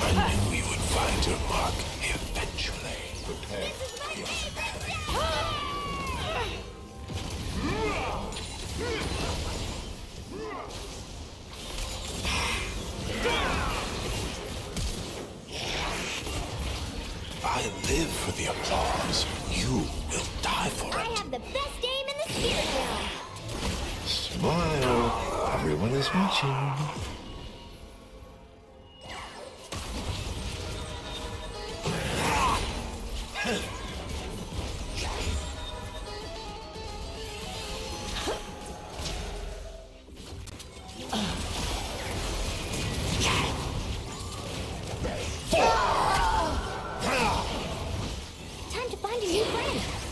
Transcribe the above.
I knew we would find her mark eventually. Prepare I live for the applause. You will die for it. I have the best aim in the spirit realm. Smile. Everyone is watching. Time to find a new friend.